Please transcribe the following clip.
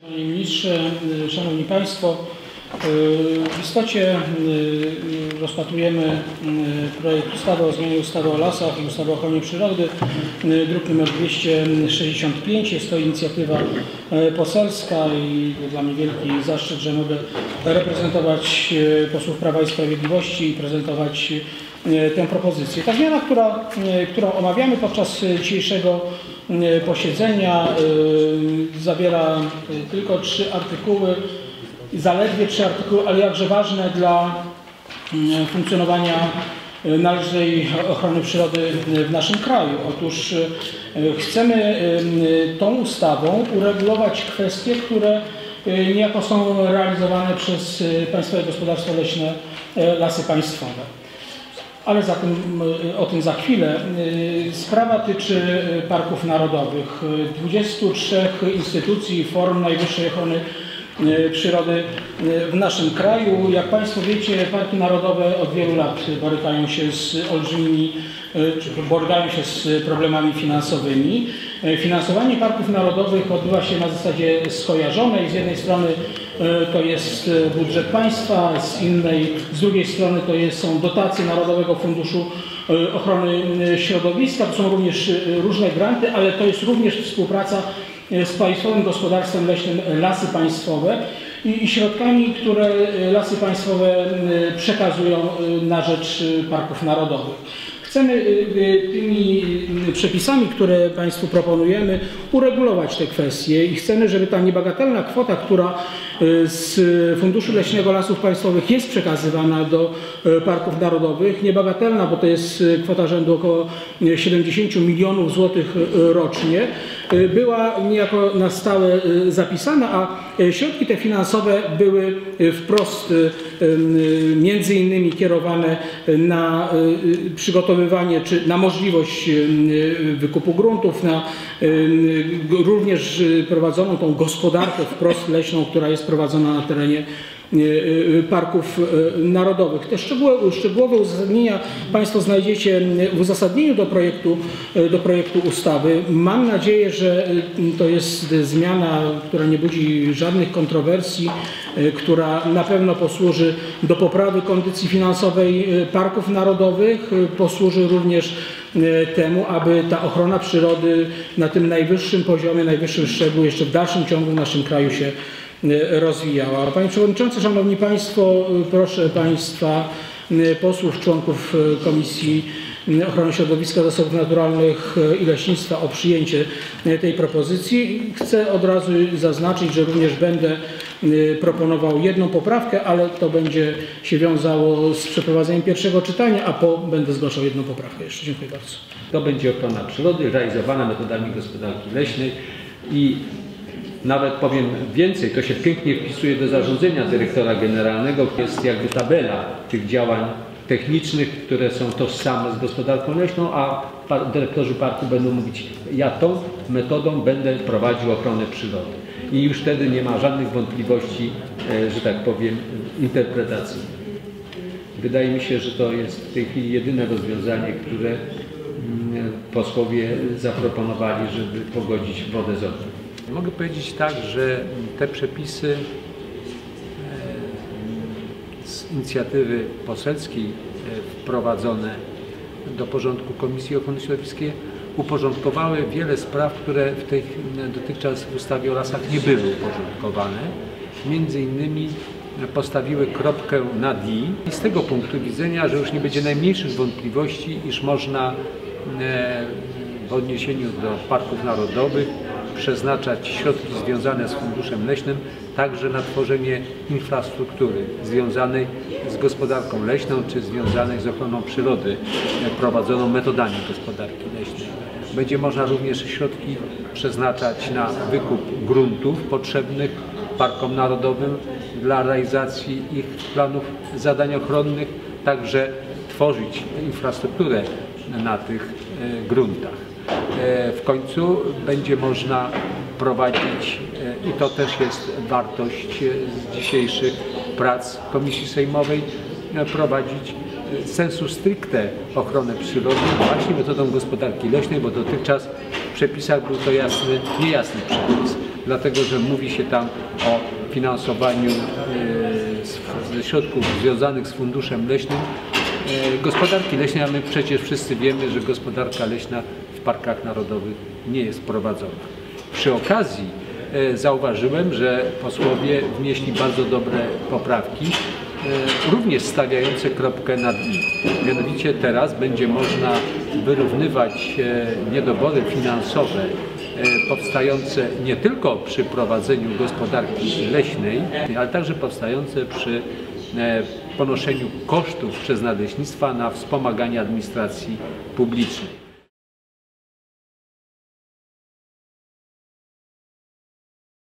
Panie Ministrze, y, Szanowni Państwo, y, w istocie y, rozpatrujemy projekt ustawy o zmianie ustawy o lasach i ustawy o ochronie przyrody, druk nr 265. Jest to inicjatywa poselska i dla mnie wielki zaszczyt, że mogę reprezentować posłów Prawa i Sprawiedliwości i prezentować tę propozycję. Ta zmiana, która, y, którą omawiamy podczas y, dzisiejszego posiedzenia zawiera tylko trzy artykuły, zaledwie trzy artykuły, ale jakże ważne dla funkcjonowania należytej ochrony przyrody w naszym kraju. Otóż chcemy tą ustawą uregulować kwestie, które niejako są realizowane przez Państwowe Gospodarstwo Leśne Lasy Państwowe. Ale tym, o tym za chwilę. Y, Sprawa tyczy y, parków narodowych. Y, 23 instytucji i form najwyższej ochrony przyrody w naszym kraju. Jak Państwo wiecie, parki narodowe od wielu lat borykają się z olbrzymimi, borykają się z problemami finansowymi. Finansowanie parków narodowych odbywa się na zasadzie skojarzonej. Z jednej strony to jest y, budżet państwa, z innej, z drugiej strony to jest, są dotacje Narodowego Funduszu y, Ochrony Środowiska. To są również różne granty, ale to jest również współpraca z Państwowym Gospodarstwem Leśnym Lasy Państwowe i, środkami, które Lasy Państwowe przekazują na rzecz parków narodowych. Chcemy y, y, tymi y, przepisami, które Państwu proponujemy, uregulować te kwestie i chcemy, żeby ta niebagatelna kwota, która z Funduszu Leśnego Lasów Państwowych jest przekazywana do parków narodowych, niebagatelna, bo to jest kwota rzędu około y, 70 milionów złotych rocznie, była niejako na stałe y, zapisana, a y, środki te finansowe były wprost między innymi kierowane na przygotowywanie czy na możliwość wykupu gruntów, na również prowadzoną tą gospodarkę wprost leśną, która jest prowadzona na terenie parków y, narodowych. Te szczegóły, szczegółowe uzasadnienia Państwo znajdziecie w uzasadnieniu do projektu, do projektu ustawy. Mam nadzieję, że to jest zmiana, która nie budzi żadnych kontrowersji, która na pewno posłuży do poprawy kondycji finansowej parków narodowych, posłuży również temu, aby ta ochrona przyrody na tym najwyższym poziomie, najwyższym szczeblu jeszcze w dalszym ciągu w naszym kraju się rozwijała. Panie Przewodniczący, Szanowni Państwo, y, proszę Państwa y, posłów, członków y, Komisji y, Ochrony Środowiska, Zasobów Naturalnych y, i Leśnictwa o przyjęcie y, tej propozycji. Chcę od razu zaznaczyć, że również będę y, proponował jedną poprawkę, ale to będzie się wiązało z przeprowadzeniem pierwszego czytania, a po będę zgłaszał jedną poprawkę jeszcze. Dziękuję bardzo. To będzie ochrona przyrody realizowana metodami gospodarki leśnej i nawet powiem więcej, to się pięknie wpisuje do zarządzenia dyrektora generalnego, jest jakby tabela tych działań technicznych, które są tożsame z gospodarką leśną, a dyrektorzy parku będą mówić, ja tą metodą będę prowadził ochronę przyrody. I już wtedy nie ma żadnych wątpliwości, e, że tak powiem, interpretacji. Wydaje mi się, że to jest w tej chwili jedyne rozwiązanie, które mm, posłowie zaproponowali, żeby pogodzić wodę z ogniem. Mogę powiedzieć tak, że te przepisy e, z inicjatywy poselskiej e, wprowadzone do porządku Komisji Ochrony Środowiska uporządkowały wiele spraw, które w tej, dotychczas w ustawie o lasach nie były uporządkowane. Między innymi postawiły kropkę nad i i z tego punktu widzenia, że już nie będzie najmniejszych wątpliwości, iż można e, w odniesieniu do parków narodowych przeznaczać środki związane z funduszem leśnym także na tworzenie infrastruktury związanej z gospodarką leśną czy związanej z ochroną przyrody prowadzoną metodami gospodarki leśnej. Będzie można również środki przeznaczać na wykup gruntów potrzebnych parkom narodowym dla realizacji ich planów zadań ochronnych, także tworzyć infrastrukturę na tych e, gruntach. E, W końcu będzie można prowadzić, e, i to też jest wartość e, z dzisiejszych prac Komisji Sejmowej, prowadzić sensu stricte ochronę przyrody właśnie metodą gospodarki leśnej, bo dotychczas w przepisach był to jasny, niejasny przepis. dlatego że mówi się tam o finansowaniu ze środków związanych z funduszem leśnym gospodarki leśnej, a my przecież wszyscy wiemy, że gospodarka leśna parkach narodowych nie jest prowadzona. Przy okazji e, zauważyłem, że posłowie wnieśli bardzo dobre poprawki, e, również stawiające kropkę nad i. Mianowicie teraz będzie można wyrównywać e, niedobory finansowe powstające nie tylko przy prowadzeniu gospodarki leśnej, ale także powstające przy ponoszeniu kosztów przez nadleśnictwa na wspomaganie administracji publicznej.